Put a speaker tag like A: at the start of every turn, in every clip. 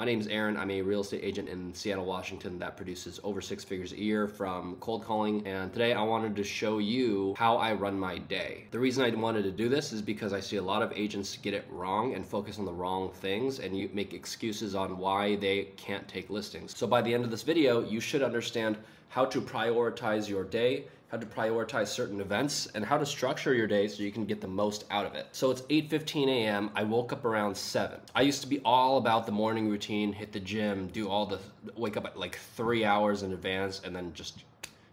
A: My name is Aaron. I'm a real estate agent in Seattle, Washington that produces over six figures a year from cold calling. And today I wanted to show you how I run my day. The reason I wanted to do this is because I see a lot of agents get it wrong and focus on the wrong things and you make excuses on why they can't take listings. So by the end of this video, you should understand how to prioritize your day how to prioritize certain events, and how to structure your day so you can get the most out of it. So it's 8.15 a.m. I woke up around 7. I used to be all about the morning routine, hit the gym, do all the, wake up at like three hours in advance, and then just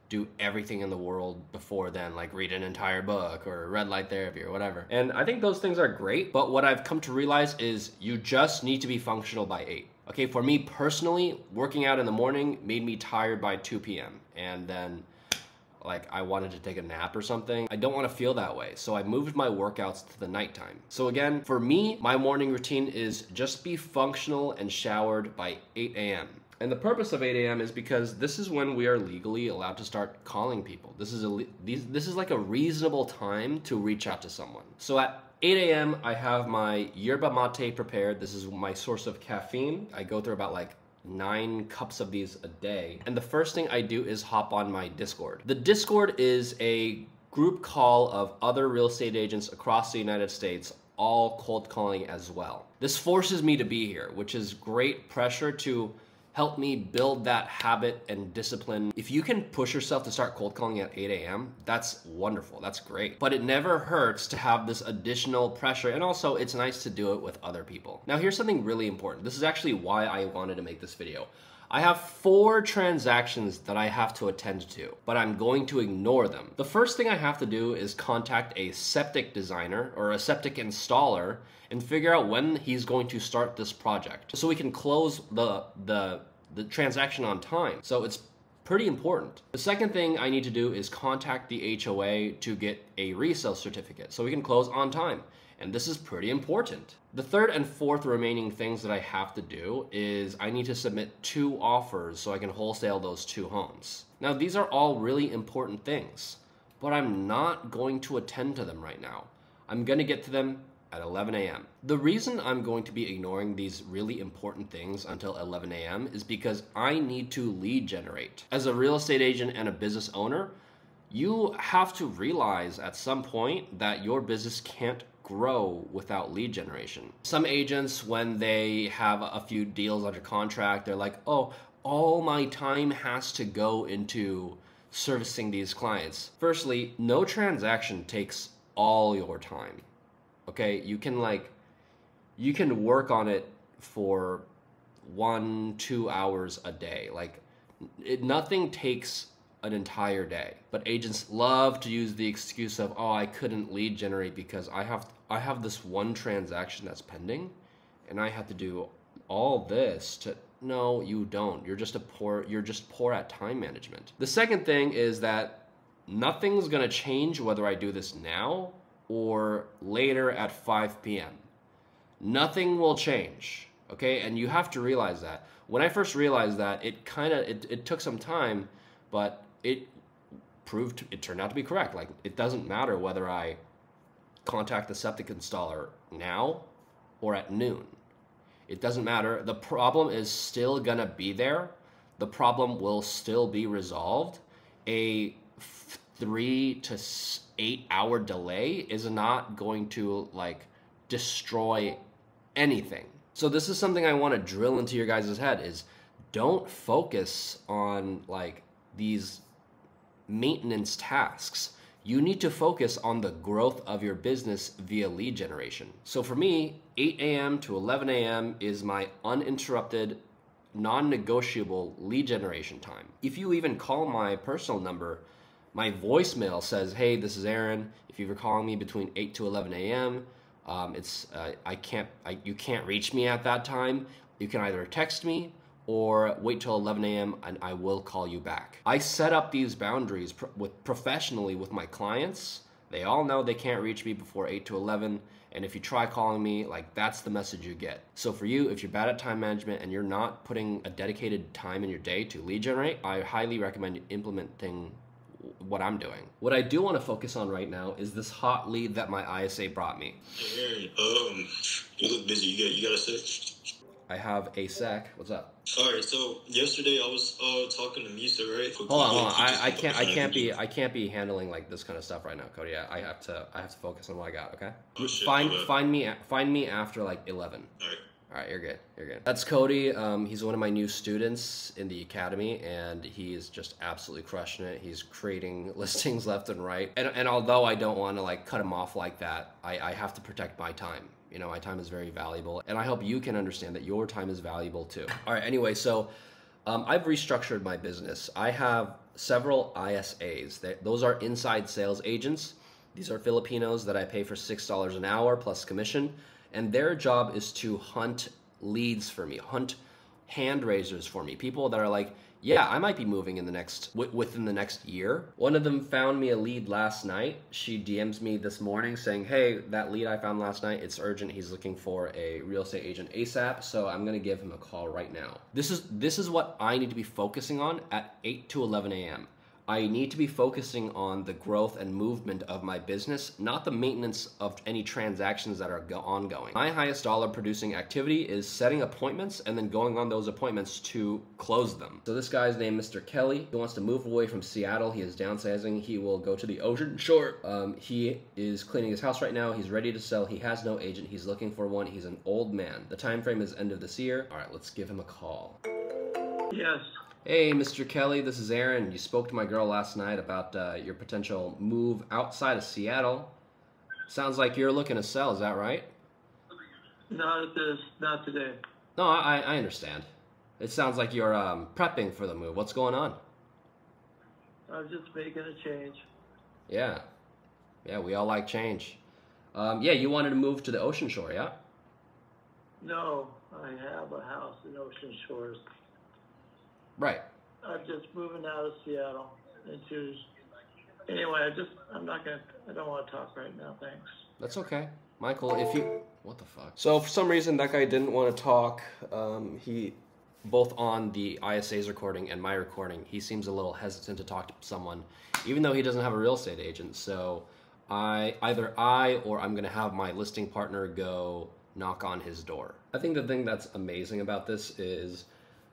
A: do everything in the world before then, like read an entire book or red light therapy or whatever. And I think those things are great, but what I've come to realize is you just need to be functional by 8. Okay, for me personally, working out in the morning made me tired by 2 p.m. And then like I wanted to take a nap or something. I don't want to feel that way. So I moved my workouts to the nighttime. So again, for me, my morning routine is just be functional and showered by 8 a.m. And the purpose of 8 a.m. is because this is when we are legally allowed to start calling people. This is a these, this is like a reasonable time to reach out to someone. So at 8 a.m. I have my yerba mate prepared. This is my source of caffeine. I go through about like nine cups of these a day. And the first thing I do is hop on my Discord. The Discord is a group call of other real estate agents across the United States all cold calling as well. This forces me to be here, which is great pressure to help me build that habit and discipline. If you can push yourself to start cold calling at 8 a.m., that's wonderful. That's great. But it never hurts to have this additional pressure. And also, it's nice to do it with other people. Now, here's something really important. This is actually why I wanted to make this video. I have four transactions that I have to attend to, but I'm going to ignore them. The first thing I have to do is contact a septic designer or a septic installer and figure out when he's going to start this project so we can close the, the, the transaction on time. So it's pretty important. The second thing I need to do is contact the HOA to get a resale certificate so we can close on time and this is pretty important. The third and fourth remaining things that I have to do is I need to submit two offers so I can wholesale those two homes. Now these are all really important things, but I'm not going to attend to them right now. I'm gonna get to them at 11 a.m. The reason I'm going to be ignoring these really important things until 11 a.m. is because I need to lead generate. As a real estate agent and a business owner, you have to realize at some point that your business can't grow without lead generation. Some agents, when they have a few deals under contract, they're like, oh, all my time has to go into servicing these clients. Firstly, no transaction takes all your time. Okay, you can like, you can work on it for one, two hours a day. Like, it, nothing takes an entire day. But agents love to use the excuse of, "Oh, I couldn't lead generate because I have I have this one transaction that's pending and I have to do all this to no, you don't. You're just a poor you're just poor at time management. The second thing is that nothing's going to change whether I do this now or later at 5 p.m. Nothing will change. Okay? And you have to realize that. When I first realized that, it kind of it, it took some time, but it proved it turned out to be correct. Like it doesn't matter whether I contact the septic installer now or at noon. It doesn't matter. The problem is still gonna be there. The problem will still be resolved. A three to eight hour delay is not going to like destroy anything. So this is something I want to drill into your guys' head is don't focus on like these maintenance tasks. You need to focus on the growth of your business via lead generation. So for me, 8 a.m. to 11 a.m. is my uninterrupted, non negotiable lead generation time. If you even call my personal number, my voicemail says, "Hey, this is Aaron. If you're calling me between 8 to 11 a.m., um, it's uh, I can't I, you can't reach me at that time. You can either text me or wait till 11 a.m. and I will call you back. I set up these boundaries pro- with professionally with my clients. They all know they can't reach me before 8 to 11. And if you try calling me, like that's the message you get. So for you, if you're bad at time management and you're not putting a dedicated time in your day to lead generate, I highly recommend implementing what I'm doing. What I do want to focus on right now is this hot lead that my ISA brought me.
B: Hey, um, you look busy. You got you got a sec?
A: I have a sec. What's up?
B: All right. So yesterday I was uh, talking to Misa, right?
A: Hold on, hold on. I, I can't I can't be I can't be handling like this kind of stuff right now, Cody. I, I have to I have to focus on what I got. Okay.
B: Oh, shit,
A: find find me find me after like eleven.
B: All right.
A: All right, you're good. You're good. That's Cody. Um, he's one of my new students in the academy, and he is just absolutely crushing it. He's creating listings left and right. And, and although I don't want to like cut him off like that, I, I have to protect my time. You know, my time is very valuable, and I hope you can understand that your time is valuable too. All right. Anyway, so um, I've restructured my business. I have several ISAs. That those are inside sales agents. These are Filipinos that I pay for six dollars an hour plus commission, and their job is to hunt leads for me, hunt hand raisers for me, people that are like, yeah, I might be moving in the next within the next year. One of them found me a lead last night. She DMs me this morning saying, "Hey, that lead I found last night, it's urgent. He's looking for a real estate agent ASAP, so I'm going to give him a call right now." This is this is what I need to be focusing on at 8 to 11 a.m. I need to be focusing on the growth and movement of my business, not the maintenance of any transactions that are go- ongoing. My highest dollar producing activity is setting appointments and then going on those appointments to close them. So this guy's named Mr. Kelly. He wants to move away from Seattle. He is downsizing. He will go to the ocean shore. Um, he is cleaning his house right now. He's ready to sell. He has no agent. He's looking for one. He's an old man. The time frame is end of this year. All right, let's give him a call.
C: Yes.
A: Hey, Mr. Kelly, this is Aaron. You spoke to my girl last night about uh, your potential move outside of Seattle. Sounds like you're looking to sell, is that right?
C: Not at this, not today.
A: No, I, I understand. It sounds like you're um, prepping for the move. What's going on?
C: I'm just making a change.
A: Yeah. Yeah, we all like change. Um, yeah, you wanted to move to the ocean shore, yeah?
C: No, I have a house in Ocean Shores.
A: Right.
C: I'm just moving out of Seattle into. Anyway, I just, I'm not gonna, I don't want to talk right now. Thanks.
A: That's okay. Michael, if you. What the fuck? So, for some reason, that guy didn't want to talk. Um, he. Both on the ISA's recording and my recording, he seems a little hesitant to talk to someone, even though he doesn't have a real estate agent. So, I either I or I'm gonna have my listing partner go knock on his door. I think the thing that's amazing about this is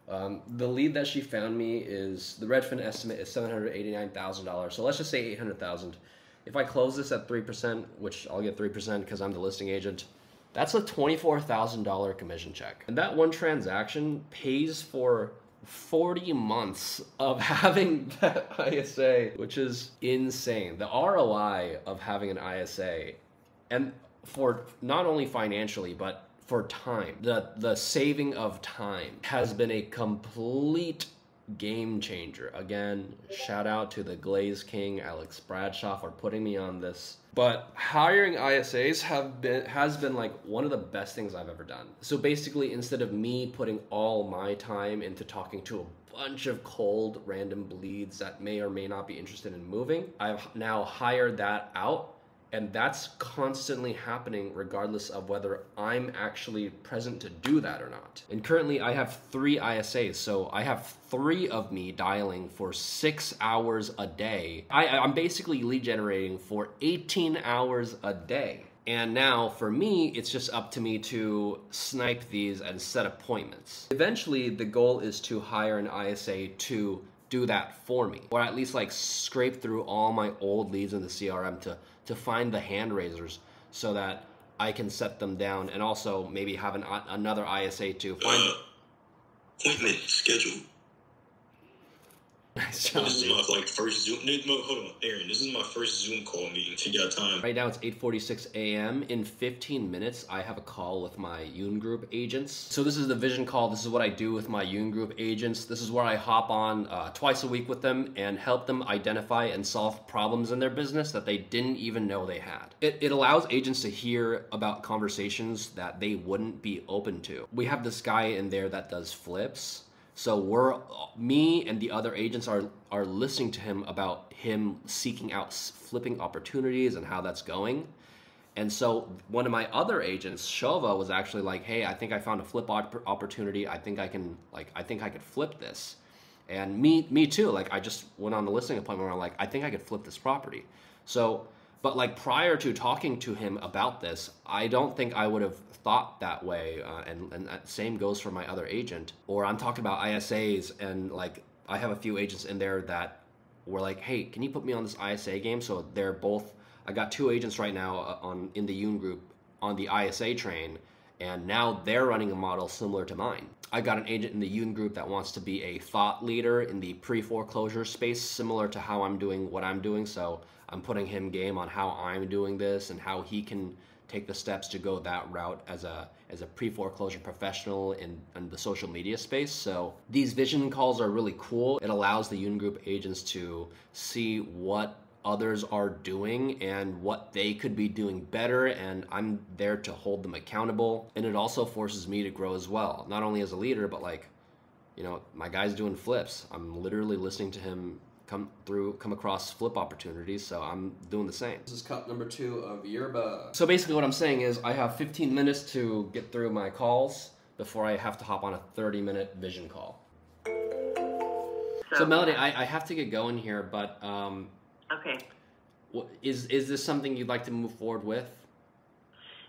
A: um, the lead that she found me is the Redfin estimate is seven hundred eighty nine thousand dollars. So let's just say eight hundred thousand. If I close this at three percent, which I'll get three percent because I'm the listing agent, that's a twenty four thousand dollar commission check, and that one transaction pays for. 40 months of having that ISA, which is insane. The ROI of having an ISA and for not only financially but for time. The the saving of time has been a complete game changer. Again shout out to the glaze king alex bradshaw for putting me on this. But hiring isas have been has been like one of the best things i've ever done. So basically instead of me putting all my time into talking to a bunch of cold random bleeds that may or may not be interested in moving i've now hired that out and that's constantly happening regardless of whether I'm actually present to do that or not. And currently, I have three ISAs, so I have three of me dialing for six hours a day. I, I'm basically lead generating for 18 hours a day. And now for me, it's just up to me to snipe these and set appointments. Eventually, the goal is to hire an ISA to do that for me, or at least like scrape through all my old leads in the CRM to to find the hand raisers so that I can set them down, and also maybe have an, another ISA to find.
B: Uh, appointment schedule.
A: Nice
B: Well,
A: job,
B: this is my like first Zoom. No, no, hold on, Aaron. This is my first Zoom call meeting. So you got time.
A: Right now it's 8:46 a.m. In 15 minutes, I have a call with my Yoon Group agents. So this is the vision call. This is what I do with my Yoon Group agents. This is where I hop on uh, twice a week with them and help them identify and solve problems in their business that they didn't even know they had. It, it allows agents to hear about conversations that they wouldn't be open to. We have this guy in there that does flips. So we're me and the other agents are are listening to him about him seeking out flipping opportunities and how that's going. And so one of my other agents, Shova, was actually like, "Hey, I think I found a flip op- opportunity. I think I can like I think I could flip this." And me me too. Like I just went on the listing appointment where I'm like, "I think I could flip this property." So But like prior to talking to him about this, I don't think I would have thought that way. Uh, and and same goes for my other agent. Or I'm talking about ISAs, and like I have a few agents in there that were like, "Hey, can you put me on this ISA game?" So they're both. I got two agents right now uh, on in the Yoon group on the ISA train, and now they're running a model similar to mine. I got an agent in the Yoon group that wants to be a thought leader in the pre-foreclosure space, similar to how I'm doing what I'm doing. So I'm putting him game on how I'm doing this and how he can take the steps to go that route as a as a pre-foreclosure professional in, in the social media space. So these vision calls are really cool. It allows the Yoon Group agents to see what others are doing and what they could be doing better and I'm there to hold them accountable and it also forces me to grow as well not only as a leader but like you know my guy's doing flips I'm literally listening to him come through come across flip opportunities so I'm doing the same this is cup number two of yerba so basically what I'm saying is I have 15 minutes to get through my calls before I have to hop on a 30 minute vision call so Melody I, I have to get going here but um,
D: Okay.
A: is is this something you'd like to move forward with?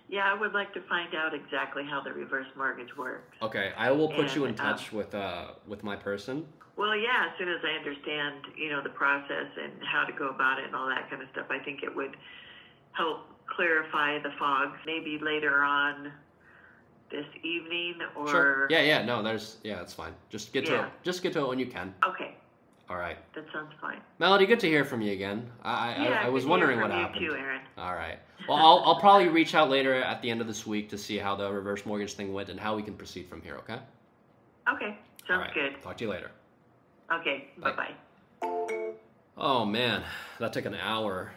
D: Yeah, I would like to find out exactly how the reverse mortgage works.
A: Okay, I will put
D: And,
A: you in
D: um,
A: touch with uh with my person.
D: Well, yeah, as soon as I understand, you know, the process and how to go about it and all that kind of stuff, I think it would help clarify the fog. Maybe later on this evening or
A: Sure. Yeah, yeah. No, there's yeah, that's fine. Just get to it. Just get to it when you can.
D: Okay,
A: All right,
D: that sounds fine.
A: Melody. Good to hear from you again. I I,
D: yeah,
A: I, I was
D: good to hear
A: wondering
D: from
A: what
D: you
A: happened.
D: too, Aaron.
A: All right. Well, I'll I'll probably reach out later at the end of this week to see how the reverse mortgage thing went and how we can proceed from here. Okay.
D: Okay, sounds
A: right.
D: good.
A: Talk to you later.
D: Okay,
A: bye
D: bye.
A: Oh man, that took an hour.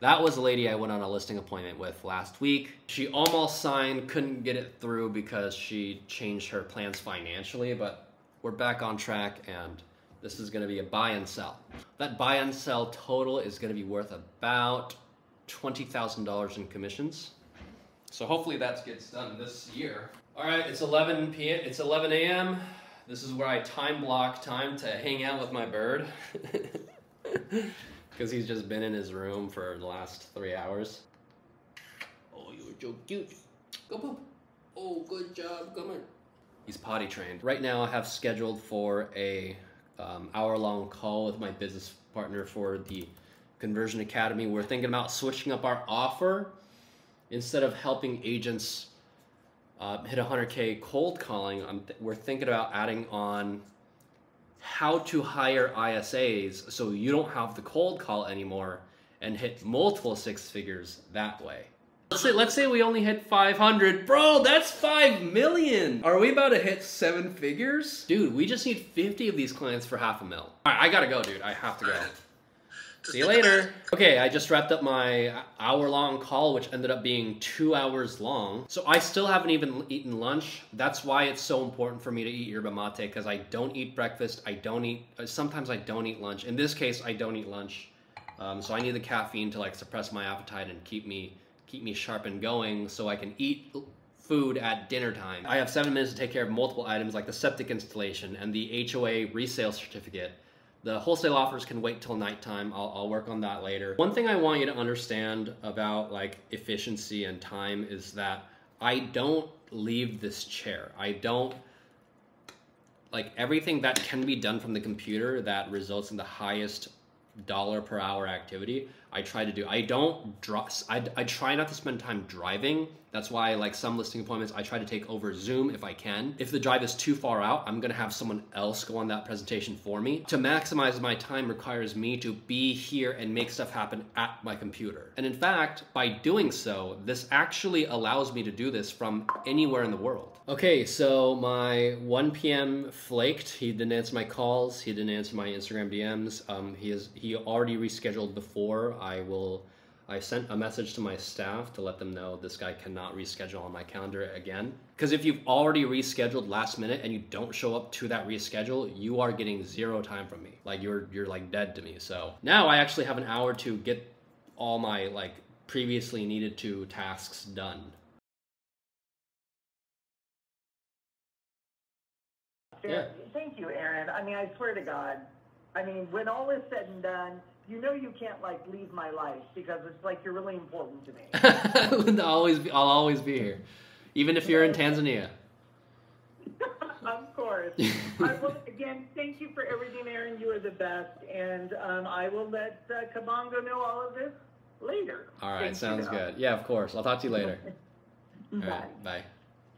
A: That was a lady I went on a listing appointment with last week. She almost signed, couldn't get it through because she changed her plans financially, but we're back on track and this is gonna be a buy and sell. That buy and sell total is gonna be worth about $20,000 in commissions. So hopefully that gets done this year. All right, it's 11 p.m. It's 11 a.m. This is where I time block time to hang out with my bird. Because he's just been in his room for the last three hours. Oh, you're so cute. Go poop. Oh, good job. Come on. He's potty trained. Right now, I have scheduled for a um, hour-long call with my business partner for the Conversion Academy. We're thinking about switching up our offer instead of helping agents uh, hit 100k cold calling. Th- we're thinking about adding on how to hire ISAs so you don't have the cold call anymore and hit multiple six figures that way. Let's say, let's say we only hit 500. Bro, that's 5 million. Are we about to hit seven figures? Dude, we just need 50 of these clients for half a mil. All right, I gotta go, dude. I have to go. See you later. Okay, I just wrapped up my hour long call, which ended up being two hours long. So I still haven't even eaten lunch. That's why it's so important for me to eat yerba mate because I don't eat breakfast. I don't eat, uh, sometimes I don't eat lunch. In this case, I don't eat lunch. Um, so I need the caffeine to like suppress my appetite and keep me keep me sharp and going so I can eat food at dinner time. I have seven minutes to take care of multiple items like the septic installation and the HOA resale certificate. The wholesale offers can wait till nighttime. I'll, I'll work on that later. One thing I want you to understand about like efficiency and time is that I don't leave this chair. I don't like everything that can be done from the computer that results in the highest dollar per hour activity i try to do i don't I, I try not to spend time driving. That's why like some listing appointments i try to take over zoom if i can. If the drive is too far out i'm to have someone else go on that presentation for me. To maximize my time requires me to be here and make stuff happen at my computer. And in fact by doing so this actually allows me to do this from anywhere in the world Okay, so my 1 p.m. flaked. He didn't answer my calls. He didn't answer my Instagram DMs. Um, he is he already rescheduled before. I will. I sent a message to my staff to let them know this guy cannot reschedule on my calendar again. Because if you've already rescheduled last minute and you don't show up to that reschedule, you are getting zero time from me. Like you're you're like dead to me. So now I actually have an hour to get all my like previously needed to tasks done. Yeah.
E: Thank you, Aaron. I mean, I swear to God. I mean, when all is said and done, you know you can't like leave my life because it's like you're really important to me.
A: I'll always be, I'll always be here, even if you're in Tanzania.
E: of course. I will, again, thank you for everything, Aaron. You are the best. And um, I will let uh, Kabongo know all of this later.
A: All right,
E: Thank
A: sounds
E: you.
A: good. Yeah, of course. I'll talk to you later.
E: Bye.
A: right, bye.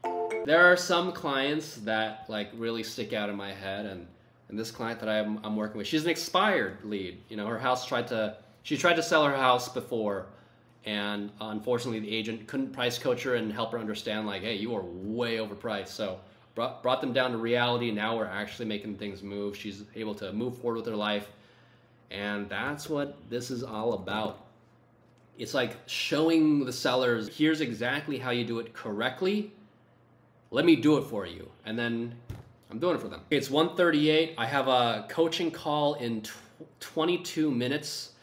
A: There are some clients that like really stick out in my head, and and this client that I'm I'm working with, she's an expired lead. You know, her house tried to she tried to sell her house before, and uh, unfortunately the agent couldn't price coach her and help her understand like, hey, you are way overpriced. So brought brought them down to reality. Now we're actually making things move. She's able to move forward with her life, and that's what this is all about it's like showing the sellers here's exactly how you do it correctly let me do it for you. And then i'm doing it for them. It's 138 i have a coaching call in tw- 22 minutes.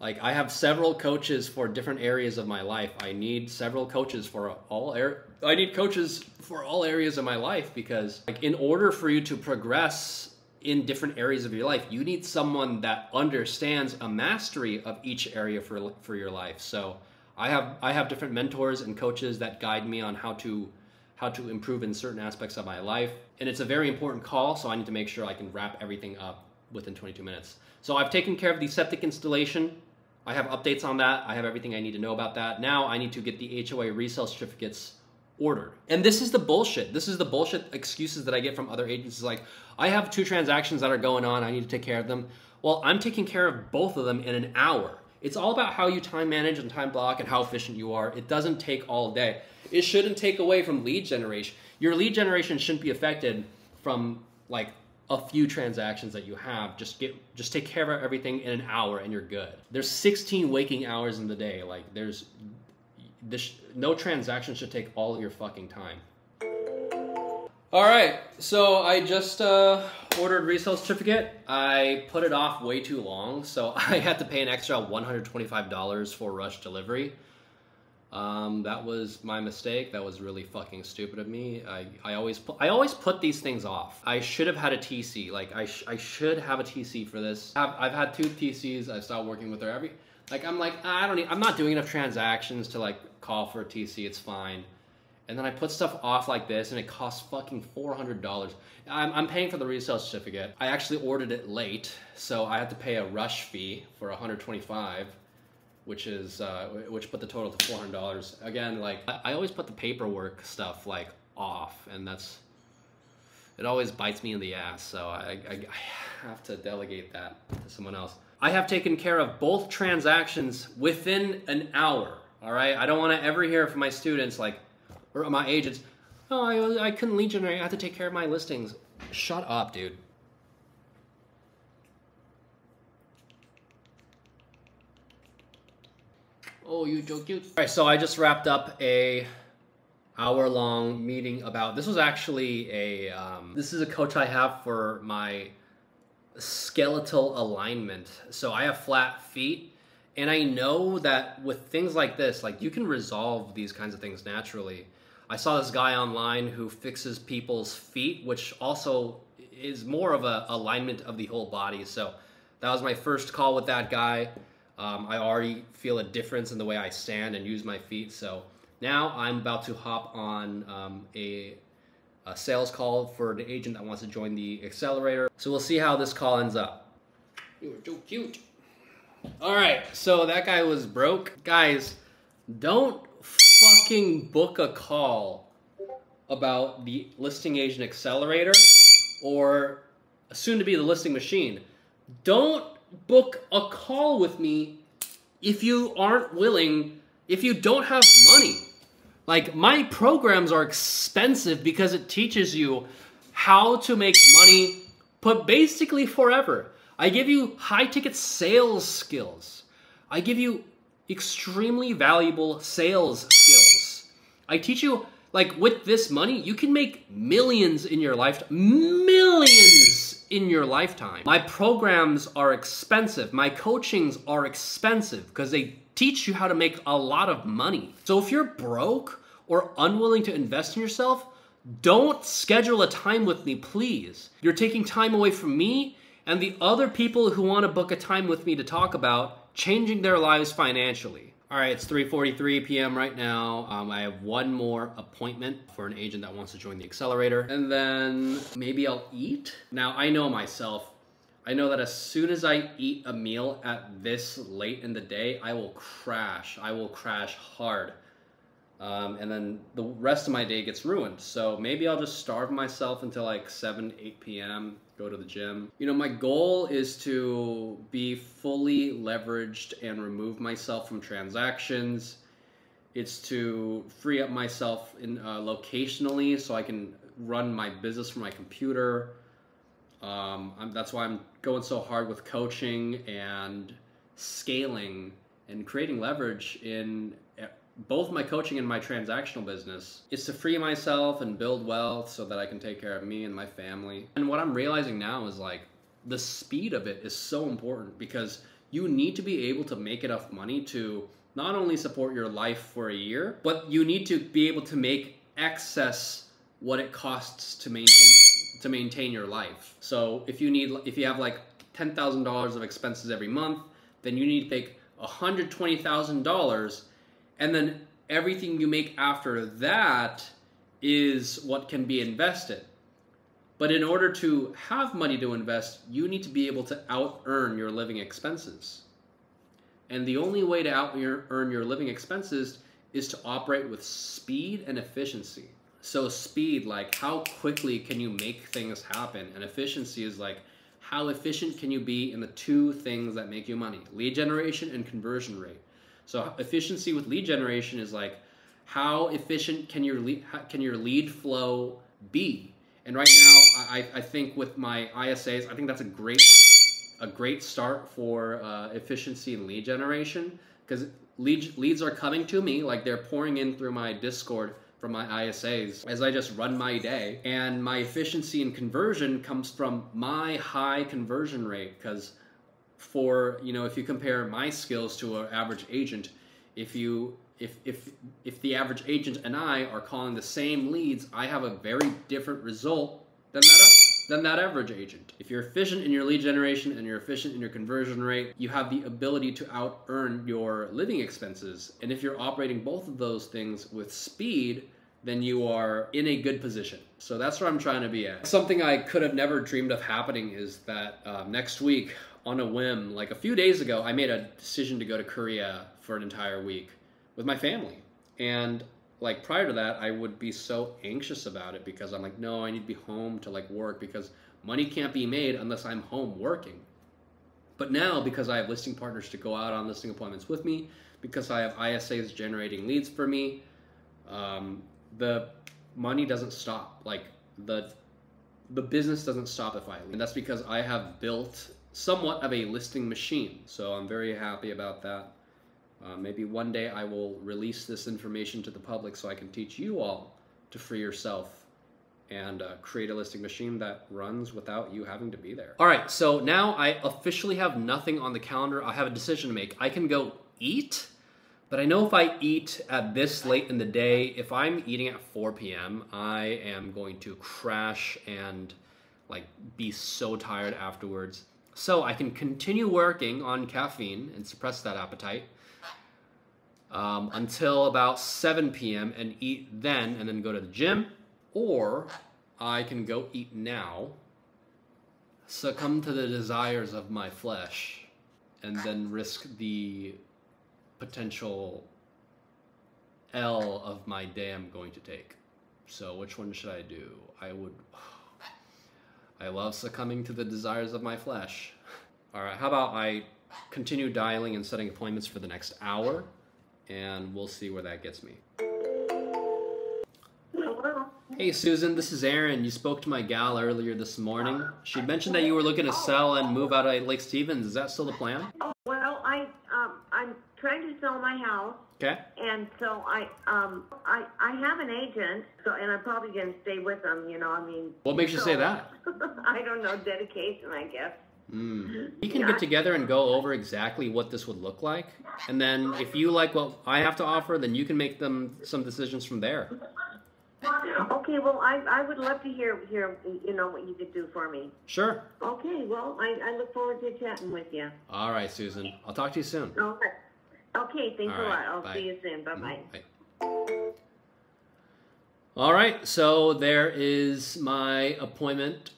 A: Like i have several coaches for different areas of my life. I need several coaches for all air i need coaches for all areas of my life because like in order for you to progress in different areas of your life you need someone that understands a mastery of each area for for your life. So i have i have different mentors and coaches that guide me on how to how to improve in certain aspects of my life and it's a very important call so i need to make sure i can wrap everything up within 22 minutes so i've taken care of the septic installation i have updates on that i have everything i need to know about that now i need to get the hoa resale certificates ordered. And this is the bullshit. This is the bullshit excuses that I get from other agencies like, I have two transactions that are going on, I need to take care of them. Well, I'm taking care of both of them in an hour. It's all about how you time manage and time block and how efficient you are. It doesn't take all day. It shouldn't take away from lead generation. Your lead generation shouldn't be affected from like a few transactions that you have. Just get just take care of everything in an hour and you're good. There's 16 waking hours in the day. Like there's this no transaction should take all your fucking time. All right, so I just uh, ordered resale certificate. I put it off way too long, so I had to pay an extra $125 for rush delivery. Um, that was my mistake. That was really fucking stupid of me. I, I always put, I always put these things off. I should have had a TC. Like I, sh- I should have a TC for this. I've, I've had two TCs. I stopped working with her every. Like I'm like I don't. Need, I'm not doing enough transactions to like call for a TC. It's fine. And then I put stuff off like this, and it costs fucking four hundred dollars. I'm, I'm paying for the resale certificate. I actually ordered it late, so I had to pay a rush fee for 125, which is uh, which put the total to four hundred dollars. Again, like I, I always put the paperwork stuff like off, and that's it always bites me in the ass. So I, I, I have to delegate that to someone else. I have taken care of both transactions within an hour. All right, I don't want to ever hear from my students like or my agents. Oh, I, I couldn't lead generate. I have to take care of my listings. Shut up, dude. Oh, you so cute. All right, so I just wrapped up a hour long meeting about this was actually a um, this is a coach I have for my skeletal alignment. So I have flat feet and I know that with things like this, like you can resolve these kinds of things naturally. I saw this guy online who fixes people's feet, which also is more of a alignment of the whole body. So that was my first call with that guy. Um, I already feel a difference in the way I stand and use my feet. So now I'm about to hop on um, a, a sales call for the agent that wants to join the accelerator. So we'll see how this call ends up. You are so cute. All right, so that guy was broke. Guys, don't fucking book a call about the listing agent accelerator or soon to be the listing machine. Don't book a call with me if you aren't willing, if you don't have money. Like, my programs are expensive because it teaches you how to make money, but basically forever. I give you high ticket sales skills. I give you extremely valuable sales skills. I teach you, like, with this money, you can make millions in your lifetime. Millions in your lifetime. My programs are expensive. My coachings are expensive because they teach you how to make a lot of money. So if you're broke or unwilling to invest in yourself, don't schedule a time with me, please. You're taking time away from me and the other people who want to book a time with me to talk about changing their lives financially. All right, it's 3:43 p.m. right now. Um, I have one more appointment for an agent that wants to join the accelerator, and then maybe I'll eat. Now I know myself. I know that as soon as I eat a meal at this late in the day, I will crash. I will crash hard. Um, and then the rest of my day gets ruined. So maybe I'll just starve myself until like 7, 8 p.m., go to the gym. You know, my goal is to be fully leveraged and remove myself from transactions. It's to free up myself in uh, locationally so I can run my business from my computer. Um, that's why I'm going so hard with coaching and scaling and creating leverage in both my coaching and my transactional business is to free myself and build wealth so that I can take care of me and my family. And what I'm realizing now is like the speed of it is so important because you need to be able to make enough money to not only support your life for a year, but you need to be able to make excess what it costs to maintain to maintain your life. So if you need if you have like $10,000 of expenses every month, then you need to take $120,000 and then everything you make after that is what can be invested. But in order to have money to invest, you need to be able to out earn your living expenses. And the only way to out earn your living expenses is to operate with speed and efficiency. So, speed, like how quickly can you make things happen? And efficiency is like how efficient can you be in the two things that make you money lead generation and conversion rate. So, efficiency with lead generation is like how efficient can your lead, can your lead flow be? And right now, I, I think with my ISAs, I think that's a great a great start for uh, efficiency and lead generation because lead, leads are coming to me like they're pouring in through my Discord from my ISAs as I just run my day. And my efficiency and conversion comes from my high conversion rate because for, you know, if you compare my skills to an average agent, if you if if if the average agent and I are calling the same leads, I have a very different result than that than that average agent. If you're efficient in your lead generation and you're efficient in your conversion rate, you have the ability to out earn your living expenses. And if you're operating both of those things with speed, then you are in a good position. So that's where I'm trying to be at. Something I could have never dreamed of happening is that uh, next week, on a whim, like a few days ago, I made a decision to go to Korea for an entire week with my family. And like prior to that, I would be so anxious about it because I'm like, no, I need to be home to like work because money can't be made unless I'm home working. But now, because I have listing partners to go out on listing appointments with me, because I have ISAs generating leads for me, um, the money doesn't stop. Like the the business doesn't stop if I leave. And that's because I have built somewhat of a listing machine. So I'm very happy about that. Uh, maybe one day I will release this information to the public so I can teach you all to free yourself and uh, create a listing machine that runs without you having to be there. All right, so now I officially have nothing on the calendar. I have a decision to make. I can go eat but I know if I eat at this late in the day, if I'm eating at 4 p.m., I am going to crash and like be so tired afterwards. So I can continue working on caffeine and suppress that appetite um, until about 7 p.m. and eat then and then go to the gym. Or I can go eat now, succumb to the desires of my flesh, and then risk the potential L of my day I'm going to take. So which one should I do? I would. I love succumbing to the desires of my flesh. All right, how about I continue dialing and setting appointments for the next hour, and we'll see where that gets me. Hey Susan, this is Aaron. You spoke to my gal earlier this morning. She mentioned that you were looking to sell and move out of Lake Stevens. Is that still the plan?
F: Well, I um, I'm trying to sell my house.
A: Okay.
F: And so I um I I have an agent, so and I'm probably gonna stay with them. You know, I mean.
A: What makes you say that?
F: I don't know, dedication, I guess.
A: Mm. We can
F: Yeah.
A: get together and go over exactly what this would look like, and then if you like what I have to offer, then you can make them some decisions from there.
F: Okay, well, I, I would love to hear, hear, you know, what you could do for me.
A: Sure.
F: Okay, well, I, I look forward to chatting with you.
A: All right, Susan. I'll talk to you soon.
F: Okay. Okay, thanks
A: All
F: a
A: right,
F: lot. I'll
A: bye.
F: see you soon. Bye bye.
A: Bye. All right, so there is my appointment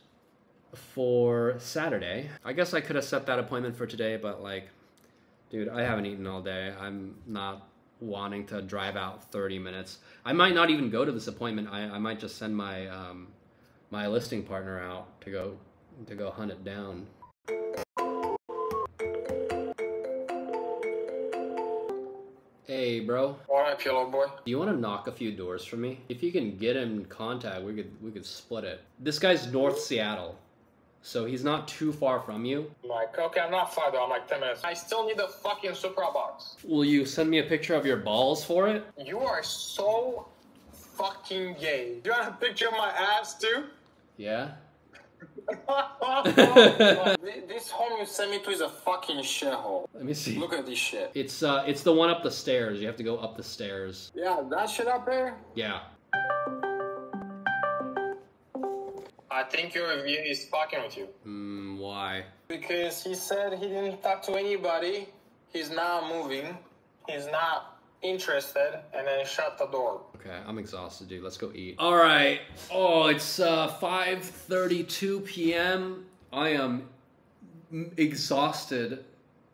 A: for Saturday. I guess I could have set that appointment for today, but like, dude, I haven't eaten all day. I'm not wanting to drive out 30 minutes. I might not even go to this appointment. I, I might just send my um, my listing partner out to go to go hunt it down. Bro.
G: What up, yellow boy?
A: Do you want to knock a few doors for me? If you can get him in contact, we could we could split it. This guy's North Seattle, so he's not too far from you.
G: I'm like, okay, I'm not far though. I'm like 10 minutes. I still need the fucking Supra box.
A: Will you send me a picture of your balls for it?
G: You are so fucking gay. You want a picture of my ass too?
A: Yeah.
G: this home you sent me to is a fucking shithole.
A: Let me see.
G: Look at this shit.
A: It's uh, it's the one up the stairs. You have to go up the stairs.
G: Yeah, that shit up there?
A: Yeah.
G: I think your review is fucking with you.
A: Mm, why?
G: Because he said he didn't talk to anybody. He's not moving. He's not interested. And then shut the door.
A: Okay, I'm exhausted, dude. Let's go eat. All right. Oh, it's uh 5:32 p.m. I am exhausted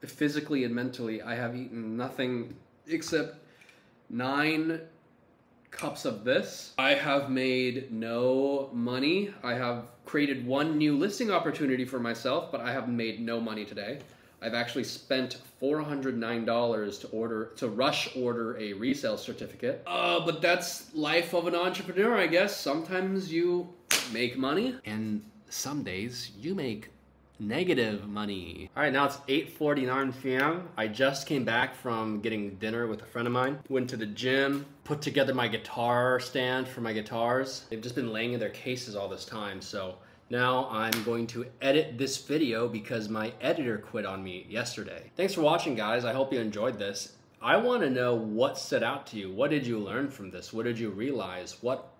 A: physically and mentally. I have eaten nothing except 9 cups of this. I have made no money. I have created one new listing opportunity for myself, but I have made no money today. I've actually spent $409 to order to rush order a resale certificate. Uh, but that's life of an entrepreneur, I guess. Sometimes you make money and some days you make negative money. All right, now it's 8:49 p.m. I just came back from getting dinner with a friend of mine. Went to the gym, put together my guitar stand for my guitars. They've just been laying in their cases all this time, so now I'm going to edit this video because my editor quit on me yesterday. Thanks for watching, guys. I hope you enjoyed this. I want to know what stood out to you. What did you learn from this? What did you realize? What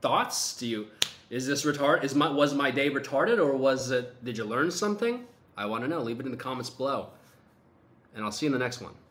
A: thoughts do you is this retard is my was my day retarded or was it did you learn something i want to know leave it in the comments below and i'll see you in the next one